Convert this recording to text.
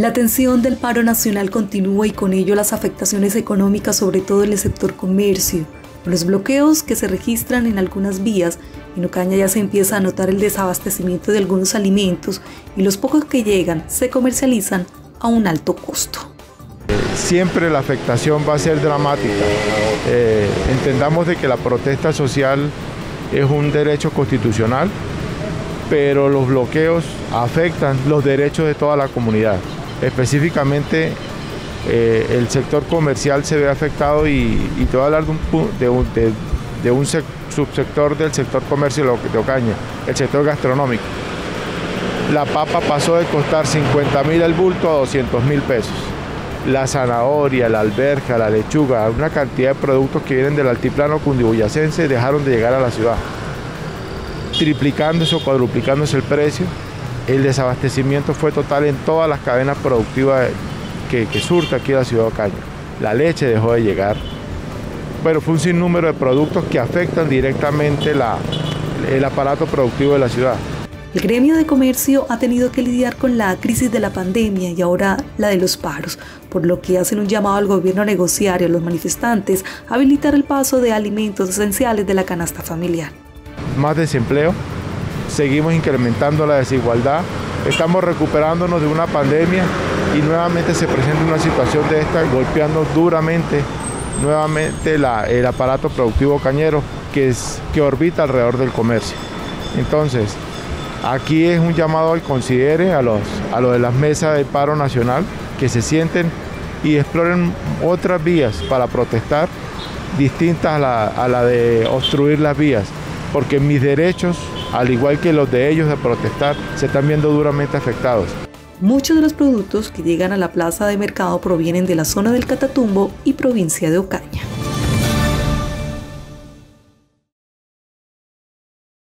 La tensión del paro nacional continúa y con ello las afectaciones económicas, sobre todo en el sector comercio. Los bloqueos que se registran en algunas vías, en Ocaña ya se empieza a notar el desabastecimiento de algunos alimentos y los pocos que llegan se comercializan a un alto costo. Siempre la afectación va a ser dramática. Eh, entendamos de que la protesta social es un derecho constitucional, pero los bloqueos afectan los derechos de toda la comunidad. Específicamente eh, el sector comercial se ve afectado y, te voy a hablar de un, de, un subsector del sector comercio de Ocaña, el sector gastronómico. La papa pasó de costar 50 mil el bulto a 200 mil pesos. La zanahoria, la alberja, la lechuga, una cantidad de productos que vienen del altiplano cundiboyacense dejaron de llegar a la ciudad. Triplicándose o cuadruplicándose el precio, el desabastecimiento fue total en todas las cadenas productivas que, que surta aquí la ciudad de Ocaña. La leche dejó de llegar, pero fue un sinnúmero de productos que afectan directamente el aparato productivo de la ciudad. El gremio de comercio ha tenido que lidiar con la crisis de la pandemia y ahora la de los paros, por lo que hacen un llamado al gobierno a negociar y a los manifestantes a habilitar el paso de alimentos esenciales de la canasta familiar. Más desempleo, seguimos incrementando la desigualdad, estamos recuperándonos de una pandemia y nuevamente se presenta una situación de esta golpeando duramente nuevamente el aparato productivo cañero que, es, que orbita alrededor del comercio. Entonces, aquí es un llamado al considere a los, a los de las mesas de paro nacional que se sienten y exploren otras vías para protestar distintas a la, a la de obstruir las vías, porque mis derechos, al igual que los de ellos de protestar, se están viendo duramente afectados. Muchos de los productos que llegan a la plaza de mercado provienen de la zona del Catatumbo y provincia de Ocaña.